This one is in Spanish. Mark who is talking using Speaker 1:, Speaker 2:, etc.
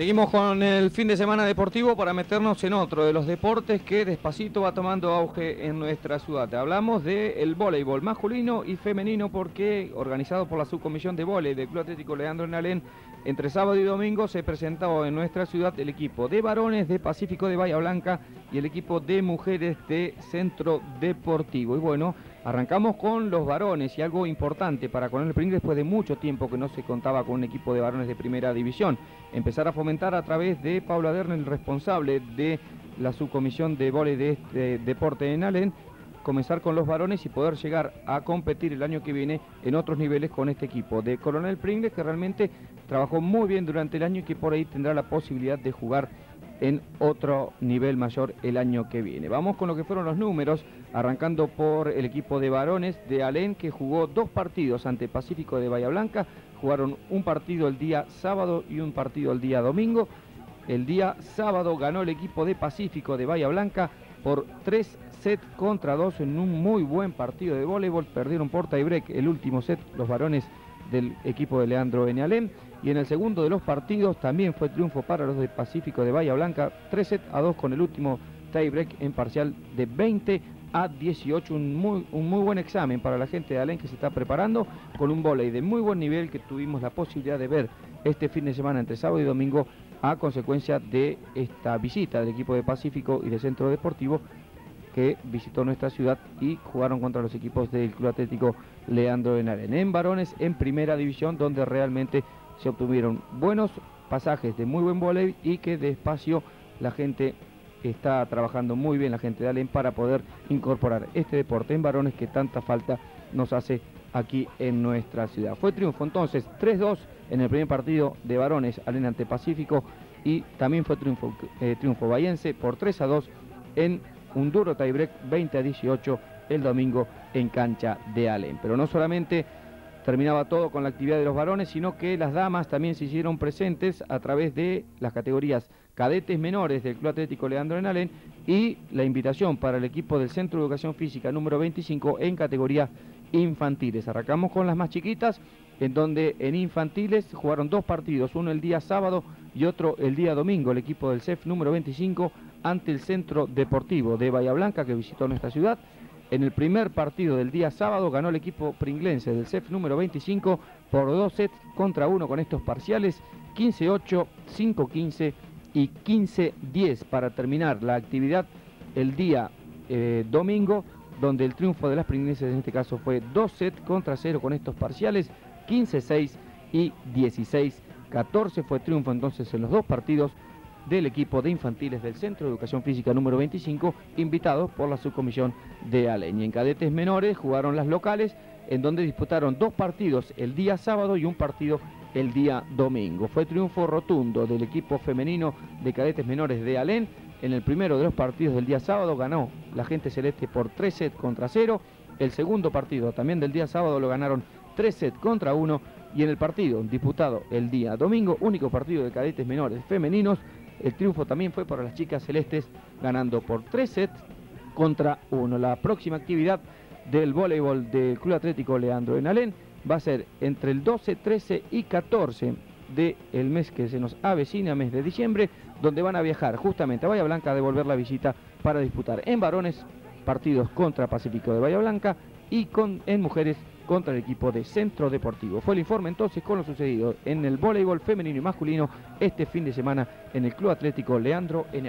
Speaker 1: Seguimos con el fin de semana deportivo para meternos en otro de los deportes que despacito va tomando auge en nuestra ciudad. Hablamos del voleibol masculino y femenino porque organizado por la subcomisión de voleibol del Club Atlético Leandro Nalén, entre sábado y domingo se presentó en nuestra ciudad el equipo de varones de Pacífico de Bahía Blanca y el equipo de mujeres de Centro Deportivo. Y bueno, arrancamos con los varones y algo importante para Coronel Pring después de mucho tiempo que no se contaba con un equipo de varones de primera división. Empezar a fomentar a través de Pablo Aderne, el responsable de la subcomisión de voleibol de este deporte en Alén, comenzar con los varones y poder llegar a competir el año que viene en otros niveles con este equipo de Coronel Pringles que realmente trabajó muy bien durante el año y que por ahí tendrá la posibilidad de jugar en otro nivel mayor el año que viene. Vamos con lo que fueron los números, arrancando por el equipo de varones de Alén que jugó dos partidos ante Pacífico de Bahía Blanca, jugaron un partido el día sábado y un partido el día domingo. El día sábado ganó el equipo de Pacífico de Bahía Blanca por tres sets contra dos en un muy buen partido de voleibol. Perdieron por break el último set los varones del equipo de Leandro Benialem. Y en el segundo de los partidos también fue triunfo para los de Pacífico de Bahía Blanca. Tres sets a dos con el último tiebreak en parcial de 20 a 18. Un muy, un muy buen examen para la gente de Alén que se está preparando con un volei de muy buen nivel que tuvimos la posibilidad de ver este fin de semana entre sábado y domingo a consecuencia de esta visita del equipo de Pacífico y del Centro Deportivo que visitó nuestra ciudad y jugaron contra los equipos del Club Atlético Leandro Benaren. En varones, en primera división, donde realmente se obtuvieron buenos pasajes de muy buen voleibol y que despacio la gente está trabajando muy bien, la gente de Allen, para poder incorporar este deporte en varones que tanta falta nos hace aquí en nuestra ciudad. Fue triunfo entonces 3-2 en el primer partido de varones Allen ante Pacífico y también fue triunfo, eh, triunfo por 3 a 2 en un duro tiebreak 20 a 18 el domingo en cancha de Allen. Pero no solamente terminaba todo con la actividad de los varones, sino que las damas también se hicieron presentes a través de las categorías cadetes menores del Club Atlético Leandro en Alén y la invitación para el equipo del Centro de Educación Física número 25 en categorías infantiles. Arrancamos con las más chiquitas, en donde en infantiles jugaron dos partidos, uno el día sábado y otro el día domingo, el equipo del CEF número 25 ante el Centro Deportivo de Bahía Blanca que visitó nuestra ciudad. En el primer partido del día sábado ganó el equipo pringlense del CEF número 25 por dos sets contra uno con estos parciales 15-8, 5-15 y 15-10 para terminar la actividad el día eh, domingo donde el triunfo de las pringlenses en este caso fue dos sets contra cero con estos parciales 15-6 y 16-14 fue triunfo entonces en los dos partidos del equipo de infantiles del Centro de Educación Física número 25, invitados por la subcomisión de Aleña. En cadetes menores jugaron las locales, en donde disputaron dos partidos el día sábado y un partido el día domingo. Fue triunfo rotundo del equipo femenino de cadetes menores de Alén. En el primero de los partidos del día sábado ganó la gente celeste por 3 sets contra 0. El segundo partido también del día sábado lo ganaron 3 sets contra 1. Y en el partido disputado el día domingo, único partido de cadetes menores femeninos, el triunfo también fue para las chicas celestes, ganando por 3 sets contra 1. La próxima actividad del voleibol del Club Atlético Leandro en Alén va a ser entre el 12, 13 y 14 del mes que se nos avecina, mes de diciembre, donde van a viajar justamente a Bahía Blanca a devolver la visita para disputar en varones partidos contra Pacífico de Bahía Blanca y con, en mujeres contra el equipo de Centro Deportivo. Fue el informe entonces con lo sucedido en el voleibol femenino y masculino este fin de semana en el Club Atlético Leandro en